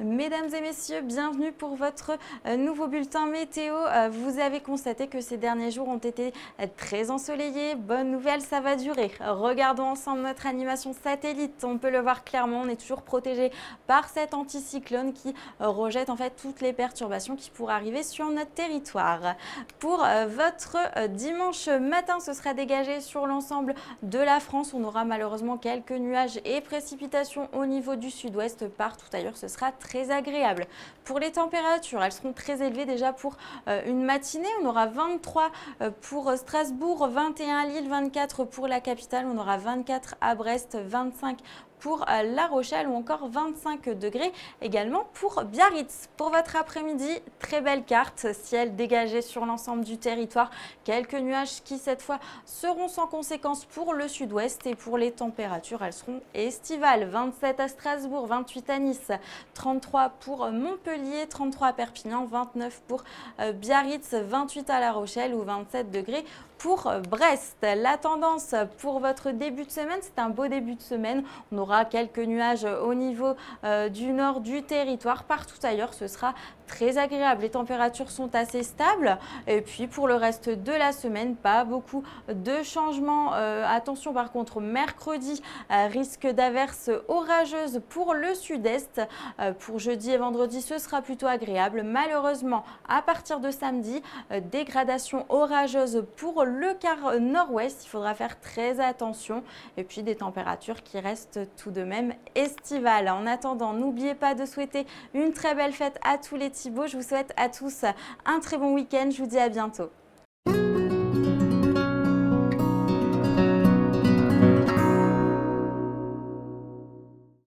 Mesdames et messieurs, bienvenue pour votre euh, nouveau bulletin météo. Euh, vous avez constaté que ces derniers jours ont été euh, très ensoleillés. Bonne nouvelle, ça va durer. Regardons ensemble notre animation satellite. On peut le voir clairement, on est toujours protégé par cet anticyclone qui rejette en fait toutes les perturbations qui pourraient arriver sur notre territoire. Pour votre dimanche matin, ce sera dégagé sur l'ensemble de la France. On aura malheureusement quelques nuages et précipitations au niveau du sud-ouest. Partout ailleurs, ce sera agréable. Pour les températures, elles seront très élevées déjà pour euh, une matinée. On aura 23 euh, pour Strasbourg, 21 à Lille, 24 pour la capitale. On aura 24 à Brest, 25 pour euh, La Rochelle ou encore 25 degrés également pour Biarritz. Pour votre après-midi, très belle carte, ciel dégagé sur l'ensemble du territoire. Quelques nuages qui cette fois seront sans conséquence pour le sud-ouest et pour les températures, elles seront estivales. 27 à Strasbourg, 28 à Nice, 33 pour Montpellier, 33 à Perpignan, 29 pour euh, Biarritz, 28 à La Rochelle ou 27 degrés pour euh, Brest. La tendance pour votre début de semaine, c'est un beau début de semaine. On aura quelques nuages au niveau euh, du nord du territoire. Partout ailleurs, ce sera très agréable. Les températures sont assez stables. Et puis pour le reste de la semaine, pas beaucoup de changements. Euh, attention par contre, mercredi, risque d'averses orageuses pour le sud-est. pour jeudi et vendredi, ce sera plutôt agréable. Malheureusement, à partir de samedi, dégradation orageuse pour le le quart nord-ouest, il faudra faire très attention. Et puis des températures qui restent tout de même estivales. En attendant, n'oubliez pas de souhaiter une très belle fête à tous les Thibauts. Je vous souhaite à tous un très bon week-end. Je vous dis à bientôt.